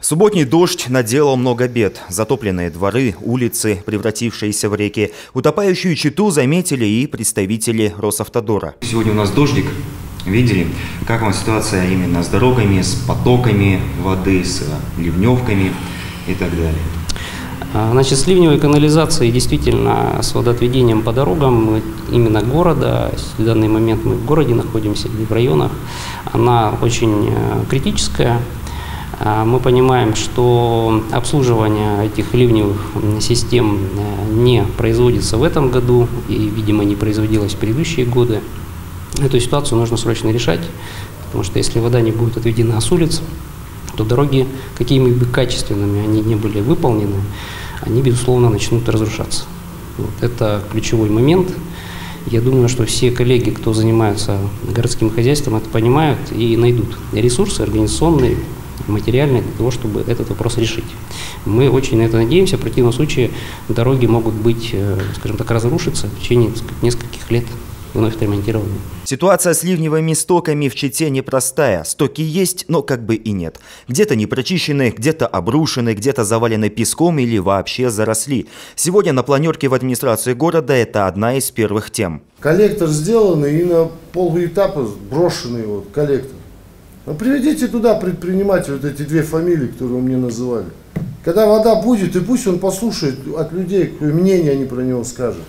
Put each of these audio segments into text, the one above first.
Субботний дождь наделал много бед. Затопленные дворы, улицы, превратившиеся в реки. Утопающую читу заметили и представители Росавтодора. Сегодня у нас дождик. Видели, как вам ситуация именно с дорогами, с потоками воды, с ливневками и так далее? А, значит, с ливневой канализацией действительно с водоотведением по дорогам именно города, в данный момент мы в городе находимся, в районах, она очень э, критическая. А, мы понимаем, что обслуживание этих ливневых систем э, не производится в этом году и, видимо, не производилось в предыдущие годы. Эту ситуацию нужно срочно решать, потому что если вода не будет отведена с улиц, то дороги, какими бы качественными они не были выполнены, они, безусловно, начнут разрушаться. Вот это ключевой момент. Я думаю, что все коллеги, кто занимается городским хозяйством, это понимают и найдут ресурсы организационные, материальные для того, чтобы этот вопрос решить. Мы очень на это надеемся. В противном случае дороги могут быть, э, скажем так, разрушиться в течение нескольких лет вновь отремонтированы. Ситуация с ливневыми стоками в Чите непростая. Стоки есть, но как бы и нет. Где-то не прочищены, где-то обрушены, где-то завалены песком или вообще заросли. Сегодня на планерке в администрации города это одна из первых тем. Коллектор сделанный и на полуэтапа брошенный вот коллектор. Ну, приведите туда предпринимателей, вот эти две фамилии, которые вы мне называли. Когда вода будет, и пусть он послушает от людей, какое мнение они про него скажут.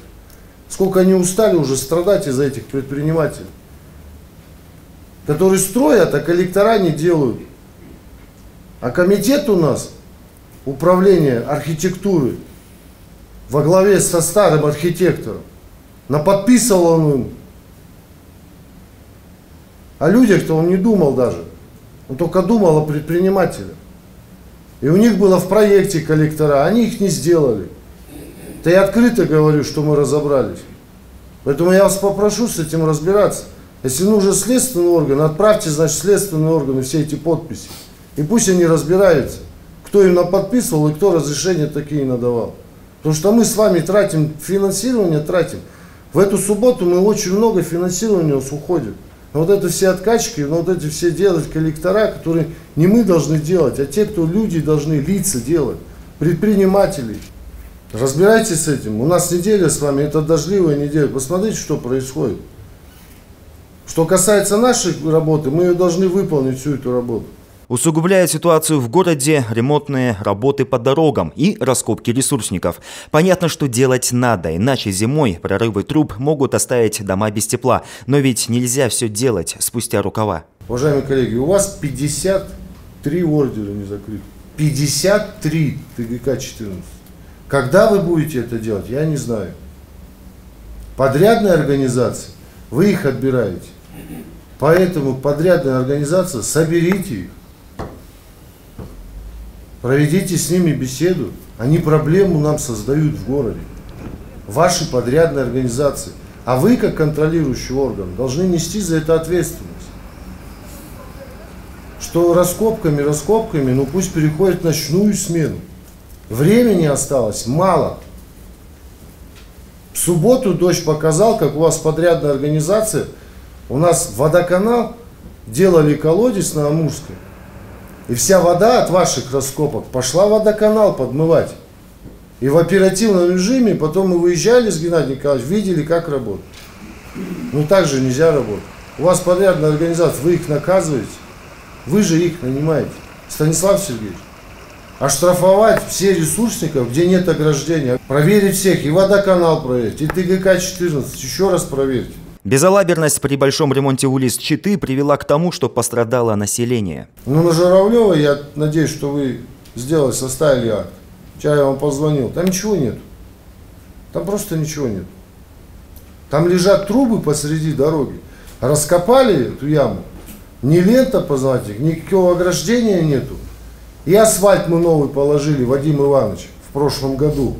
Сколько они устали уже страдать из-за этих предпринимателей. Которые строят, а коллектора не делают. А комитет у нас, управление архитектуры, во главе со старым архитектором, наподписывал он. О людях-то он не думал даже. Он только думал о предпринимателях. И у них было в проекте коллектора, они их не сделали. Да я открыто говорю, что мы разобрались. Поэтому я вас попрошу с этим разбираться. Если нужен следственный орган, отправьте, значит, следственные органы все эти подписи. И пусть они разбираются, кто им подписывал и кто разрешения такие надавал. Потому что мы с вами тратим, финансирование тратим. В эту субботу мы очень много финансирования у нас уходит. Но вот это все откачки, но вот эти все делать коллектора, которые не мы должны делать, а те, кто люди должны, лица делать, предприниматели. Разбирайтесь с этим. У нас неделя с вами, это дождливая неделя. Посмотрите, что происходит. Что касается нашей работы, мы ее должны выполнить, всю эту работу. Усугубляет ситуацию в городе ремонтные работы по дорогам и раскопки ресурсников. Понятно, что делать надо, иначе зимой прорывы труб могут оставить дома без тепла. Но ведь нельзя все делать спустя рукава. Уважаемые коллеги, у вас 53 ордера не закрыты. 53 ТГК-14. Когда вы будете это делать, я не знаю. Подрядные организации, вы их отбираете. Поэтому подрядная организация, соберите их Проведите с ними беседу. Они проблему нам создают в городе. Ваши подрядные организации. А вы, как контролирующий орган, должны нести за это ответственность. Что раскопками, раскопками, ну пусть переходит ночную смену. Времени осталось мало. В субботу дождь показал, как у вас подрядная организация, у нас водоканал, делали колодец на Амурской. И вся вода от ваших раскопок пошла водоканал подмывать. И в оперативном режиме потом мы выезжали с Геннадием Николаевичем, видели, как работать. Ну так же нельзя работать. У вас подрядная организация, вы их наказываете, вы же их нанимаете. Станислав Сергеевич, оштрафовать все ресурсников, где нет ограждения, проверить всех, и водоканал проверить, и ТГК-14, еще раз проверить. Безалаберность при большом ремонте улиц Читы привела к тому, что пострадало население. Ну, на Журавлева, я надеюсь, что вы сделали, составили акт. Вчера я вам позвонил. Там ничего нет. Там просто ничего нет. Там лежат трубы посреди дороги. Раскопали эту яму. Ни лента позвонить, никакого ограждения нету. И асфальт мы новый положили, Вадим Иванович, в прошлом году.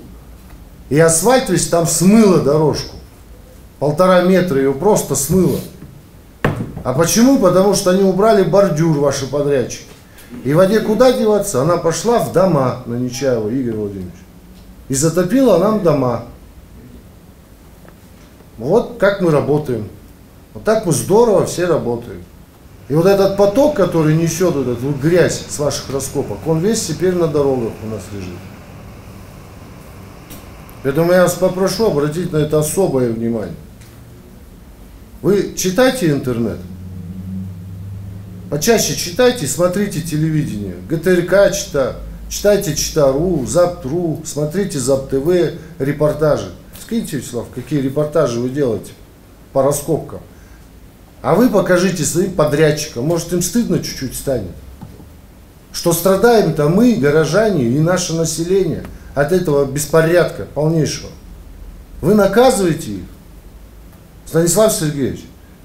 И асфальт весь там смыло дорожку полтора метра ее просто смыло. А почему? Потому что они убрали бордюр, ваши подрядчики. И воде куда деваться? Она пошла в дома на Нечаева, Игорь Владимирович. И затопила нам дома. Вот как мы работаем. Вот так мы здорово все работаем. И вот этот поток, который несет вот эту грязь с ваших раскопок, он весь теперь на дорогах у нас лежит. Поэтому я вас попрошу обратить на это особое внимание. Вы читайте интернет. Почаще читайте, смотрите телевидение. ГТРК чита, читайте Чита.ру, ЗАП.ру, смотрите ЗАП-ТВ, репортажи. Скиньте, Вячеслав, какие репортажи вы делаете по раскопкам. А вы покажите своим подрядчикам, может им стыдно чуть-чуть станет. Что страдаем-то мы, горожане и наше население от этого беспорядка полнейшего. Вы наказываете их. Станислав Сергеевич,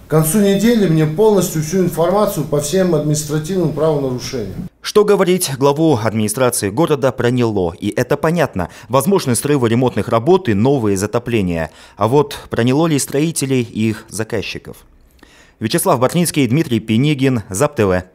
к концу недели мне полностью всю информацию по всем административным правонарушениям. Что говорить, главу администрации города проняло, и это понятно. Возможны срывы ремонтных работ и новые затопления. А вот проняло ли строителей и их заказчиков? Вячеслав Бортницкий, Дмитрий Пенигин, ЗАП-ТВ.